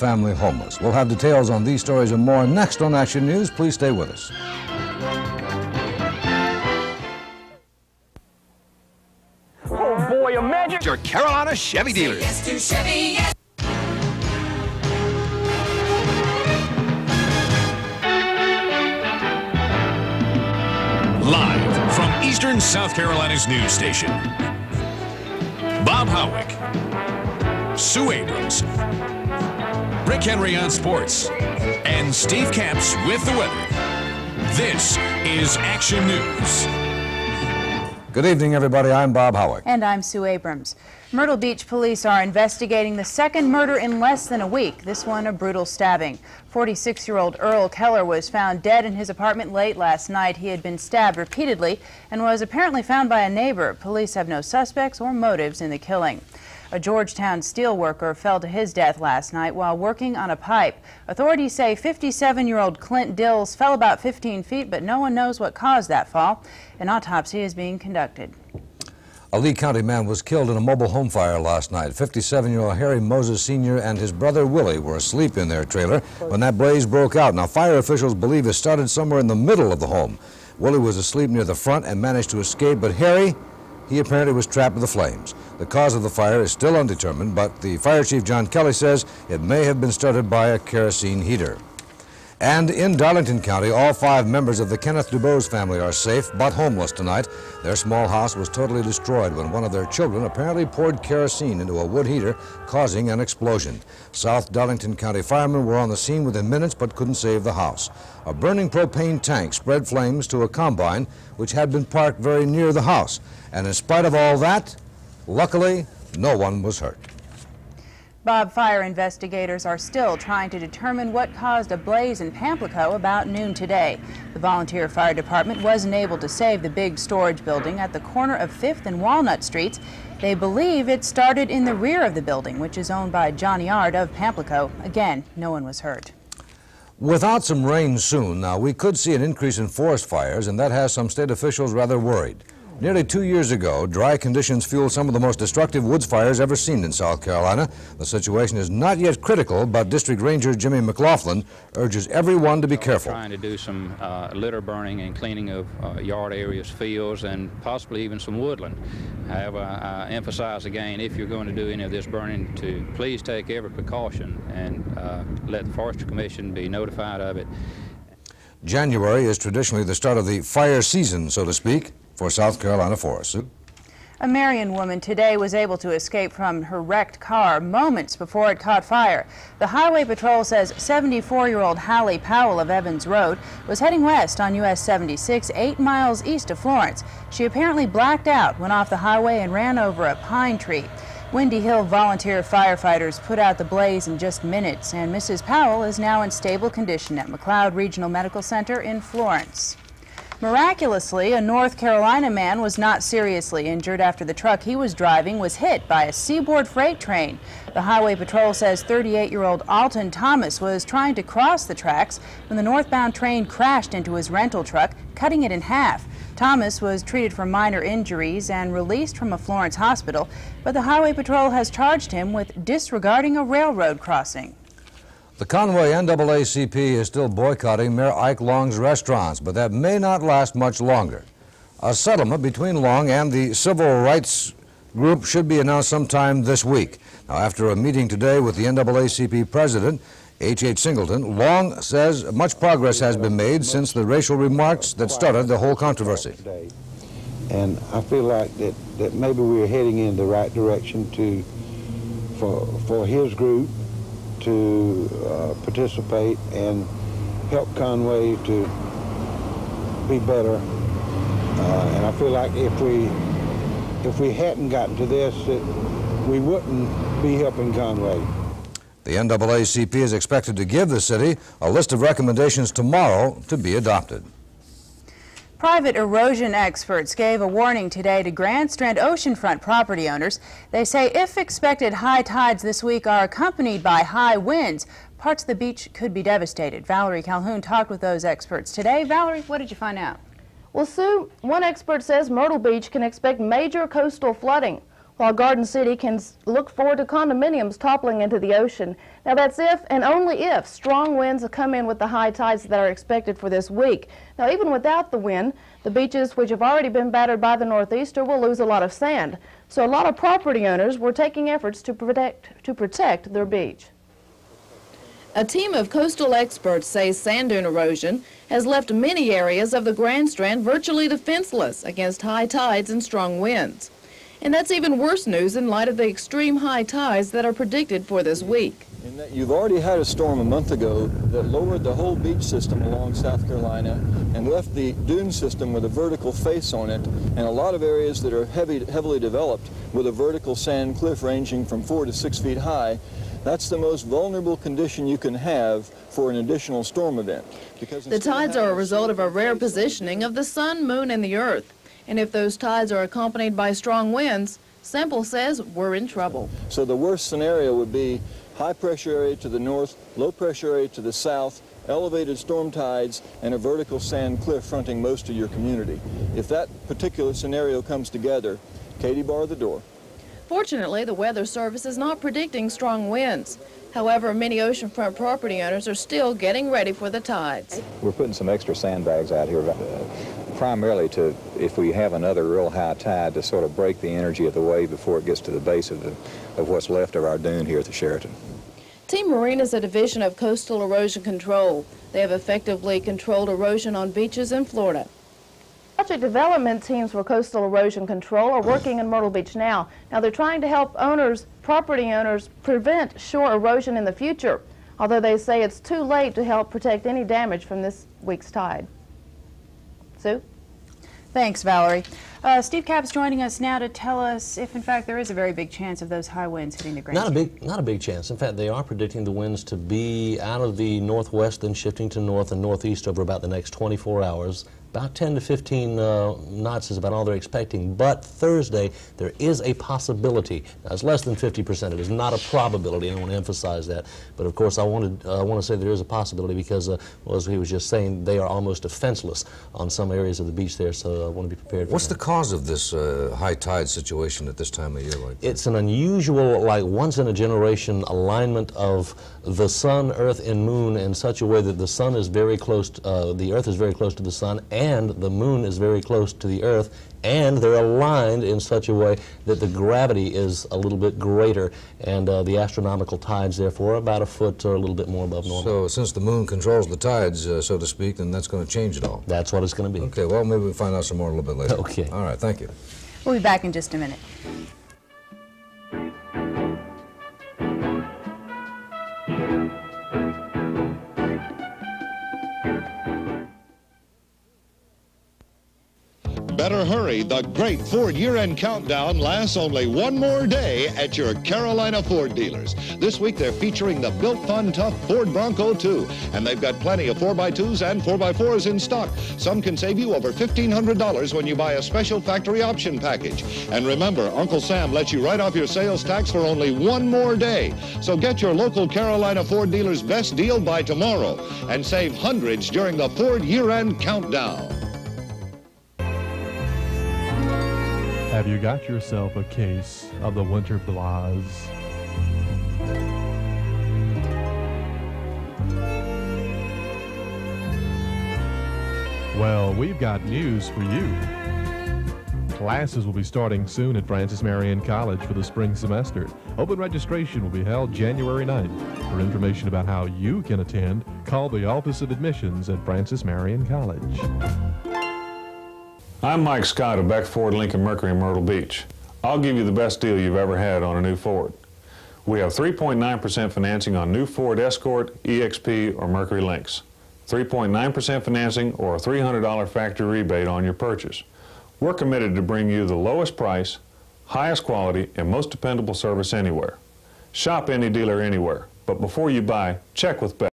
family homeless. We'll have details on these stories and more next on Action News. Please stay with us. Oh boy, imagine your Carolina Chevy dealers. Yes to Chevy, yes. Live from Eastern South Carolina's news station, Bob Howick, Sue Abrams, Rick Henry on sports, and Steve Capps with the weather. This is Action News. Good evening, everybody. I'm Bob Howick. And I'm Sue Abrams. Myrtle Beach police are investigating the second murder in less than a week, this one a brutal stabbing. 46 year old Earl Keller was found dead in his apartment late last night. He had been stabbed repeatedly and was apparently found by a neighbor. Police have no suspects or motives in the killing. A Georgetown steelworker fell to his death last night while working on a pipe. Authorities say 57 year old Clint Dills fell about 15 feet, but no one knows what caused that fall. An autopsy is being conducted. A Lee County man was killed in a mobile home fire last night. 57-year-old Harry Moses Sr. and his brother Willie were asleep in their trailer when that blaze broke out. Now, fire officials believe it started somewhere in the middle of the home. Willie was asleep near the front and managed to escape, but Harry, he apparently was trapped in the flames. The cause of the fire is still undetermined, but the fire chief, John Kelly, says it may have been started by a kerosene heater. And in Darlington County, all five members of the Kenneth DuBose family are safe but homeless tonight. Their small house was totally destroyed when one of their children apparently poured kerosene into a wood heater, causing an explosion. South Darlington County firemen were on the scene within minutes but couldn't save the house. A burning propane tank spread flames to a combine which had been parked very near the house. And in spite of all that, luckily, no one was hurt. Bob, fire investigators are still trying to determine what caused a blaze in Pamplico about noon today. The volunteer fire department wasn't able to save the big storage building at the corner of 5th and Walnut Streets. They believe it started in the rear of the building, which is owned by Johnny Yard of Pamplico. Again, no one was hurt. Without some rain soon, now we could see an increase in forest fires, and that has some state officials rather worried. Nearly two years ago, dry conditions fueled some of the most destructive woods fires ever seen in South Carolina. The situation is not yet critical, but District Ranger Jimmy McLaughlin urges everyone to be careful. Trying to do some uh, litter burning and cleaning of uh, yard areas, fields, and possibly even some woodland. However, I emphasize again, if you're going to do any of this burning, to please take every precaution and uh, let the Forestry Commission be notified of it. January is traditionally the start of the fire season, so to speak for South Carolina Forest. A Marion woman today was able to escape from her wrecked car moments before it caught fire. The Highway Patrol says 74-year-old Hallie Powell of Evans Road was heading west on US 76, eight miles east of Florence. She apparently blacked out, went off the highway, and ran over a pine tree. Windy Hill volunteer firefighters put out the blaze in just minutes, and Mrs. Powell is now in stable condition at McLeod Regional Medical Center in Florence. Miraculously, a North Carolina man was not seriously injured after the truck he was driving was hit by a seaboard freight train. The Highway Patrol says 38-year-old Alton Thomas was trying to cross the tracks when the northbound train crashed into his rental truck, cutting it in half. Thomas was treated for minor injuries and released from a Florence hospital, but the Highway Patrol has charged him with disregarding a railroad crossing. The Conway NAACP is still boycotting Mayor Ike Long's restaurants, but that may not last much longer. A settlement between Long and the civil rights group should be announced sometime this week. Now, after a meeting today with the NAACP president, H.H. H. Singleton, Long says much progress has been made since the racial remarks that started the whole controversy. And I feel like that, that maybe we're heading in the right direction to for, for his group to uh, participate and help Conway to be better. Uh, and I feel like if we if we hadn't gotten to this, it, we wouldn't be helping Conway. The NAACP is expected to give the city a list of recommendations tomorrow to be adopted. Private erosion experts gave a warning today to Grand Strand oceanfront property owners. They say if expected high tides this week are accompanied by high winds, parts of the beach could be devastated. Valerie Calhoun talked with those experts today. Valerie, what did you find out? Well, Sue, one expert says Myrtle Beach can expect major coastal flooding. While Garden City can look forward to condominiums toppling into the ocean. Now that's if and only if strong winds come in with the high tides that are expected for this week. Now even without the wind, the beaches which have already been battered by the northeaster will lose a lot of sand. So a lot of property owners were taking efforts to protect to protect their beach. A team of coastal experts say sand dune erosion has left many areas of the Grand Strand virtually defenseless against high tides and strong winds. And that's even worse news in light of the extreme high tides that are predicted for this week. in that you've already had a storm a month ago that lowered the whole beach system along South Carolina and left the dune system with a vertical face on it and a lot of areas that are heavy, heavily developed with a vertical sand cliff ranging from four to six feet high. That's the most vulnerable condition you can have for an additional storm event. Because The tides are a result of a rare face on it, positioning of the sun, moon, and the earth. And if those tides are accompanied by strong winds, Semple says we're in trouble. So the worst scenario would be high pressure area to the north, low pressure area to the south, elevated storm tides, and a vertical sand cliff fronting most of your community. If that particular scenario comes together, Katie bar the door. Fortunately, the Weather Service is not predicting strong winds. However, many oceanfront property owners are still getting ready for the tides. We're putting some extra sandbags out here, uh, primarily to, if we have another real high tide, to sort of break the energy of the wave before it gets to the base of, the, of what's left of our dune here at the Sheraton. Team Marine is a division of coastal erosion control. They have effectively controlled erosion on beaches in Florida. Project development teams for coastal erosion control are working in Myrtle Beach now. Now they're trying to help owners, property owners, prevent shore erosion in the future, although they say it's too late to help protect any damage from this week's tide. Sue? Thanks, Valerie. Uh, Steve Capps joining us now to tell us if, in fact, there is a very big chance of those high winds hitting the Grand Not a big, not a big chance. In fact, they are predicting the winds to be out of the northwest, then shifting to north and northeast over about the next 24 hours. About 10 to 15 uh, knots is about all they're expecting. But Thursday, there is a possibility. Now, it's less than 50%. It is not a probability, I want to emphasize that. But of course, I wanted, uh, I want to say there is a possibility because, uh, well, as he was just saying, they are almost defenseless on some areas of the beach there. So I want to be prepared for What's that. the cause of this uh, high tide situation at this time of year like? It's an unusual, like once in a generation alignment of the sun, earth, and moon in such a way that the sun is very close, to, uh, the earth is very close to the sun, and the moon is very close to the earth, and they're aligned in such a way that the gravity is a little bit greater, and uh, the astronomical tides, therefore, are about a foot or a little bit more above normal. So since the moon controls the tides, uh, so to speak, then that's going to change it all. That's what it's going to be. Okay, well, maybe we'll find out some more a little bit later. Okay. All right, thank you. We'll be back in just a minute. Better hurry. The great Ford year-end countdown lasts only one more day at your Carolina Ford dealers. This week they're featuring the Built Fun Tough Ford Bronco 2, and they've got plenty of 4x2s and 4x4s in stock. Some can save you over $1,500 when you buy a special factory option package. And remember, Uncle Sam lets you write off your sales tax for only one more day. So get your local Carolina Ford dealer's best deal by tomorrow and save hundreds during the Ford year-end countdown. Have you got yourself a case of the winter blahs? Well, we've got news for you. Classes will be starting soon at Francis Marion College for the spring semester. Open registration will be held January 9th. For information about how you can attend, call the Office of Admissions at Francis Marion College. I'm Mike Scott of Beck Ford Lincoln Mercury in Myrtle Beach. I'll give you the best deal you've ever had on a new Ford. We have 3.9% financing on new Ford Escort, EXP, or Mercury Lynx. 3.9% financing or a $300 factory rebate on your purchase. We're committed to bring you the lowest price, highest quality, and most dependable service anywhere. Shop any dealer anywhere, but before you buy, check with Beck.